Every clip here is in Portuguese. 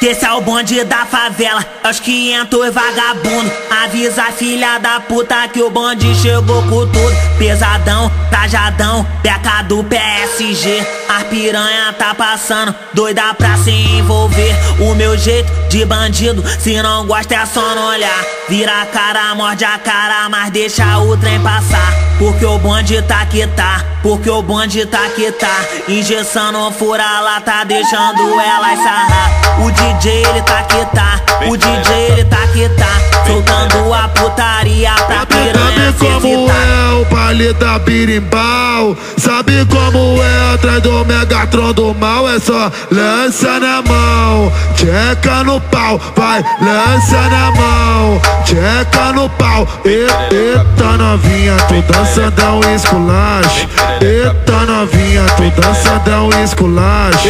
Esse é o bonde da favela, é os 500 vagabundo. Avisa a filha da puta que o bonde chegou com tudo. Pesadão, trajadão, peca do PSG. A piranha tá passando, doida pra se envolver. O meu jeito de bandido, se não gosta é só não olhar. Vira a cara, morde a cara, mas deixa o trem passar. Porque o bonde tá que tá, porque o bonde tá que tá. Injeção fura lata, deixando elas sarrar. O DJ ele tá que tá, o DJ ele tá que tá. Soltando a putaria pra piranha Sabe como é o baile da birimbau? Sabe como é atrás do Megatron do mal? É só lança na mão, tcheca no pau Vai, lança na mão, tcheca no pau. Eita novinha, tu dançando é um esculacho. Eita novinha, tu dançando é um esculacho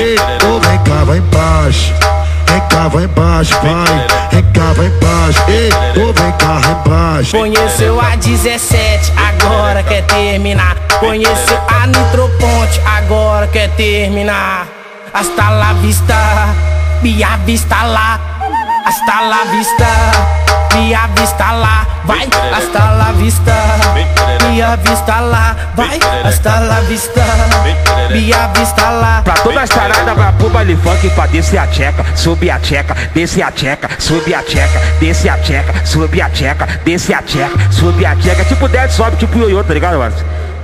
vem cá, vai embaixo Vem cá, vai embaixo, vai. Vem cá, vai embaixo. Ei, ô, vem cá, vai embaixo. Conheceu a 17, agora quer terminar. Conheceu a Nitroponte, agora quer terminar. Hasta la vista, Bia vista lá. Hasta la vista, Bia vista lá. Vai, hasta la vista, Bia vista lá. Vai, hasta la vista, Bia vista lá. Pra toda as taradas, pra pro baile funk, pra descer a tcheca, subir a tcheca, descer a tcheca, subir a tcheca, descer a tcheca, subir a tcheca, descer a tcheca, subir a tcheca. Tipo dead sobe, tipo ioiô, tá ligado, mano?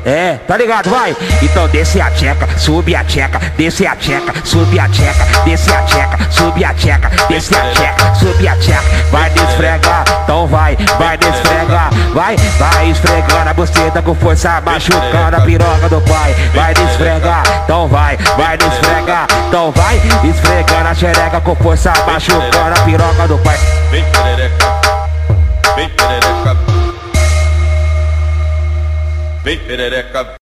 É, tá ligado, vai? Então desce a tcheca, sube a tcheca, desce a tcheca, sube a tcheca, desce a tcheca, sube a tcheca, desce a tcheca, sube a tcheca, vai desfregar, então vai, vai desfregar, vai, vai esfregando a buceta com força, machucando a piroca do pai, vai desfregar, então vai, vai desfregar, então vai, esfregando a xereca com força, machucando a piroca do pai. Vem perereca, vem perereca, vem perereca.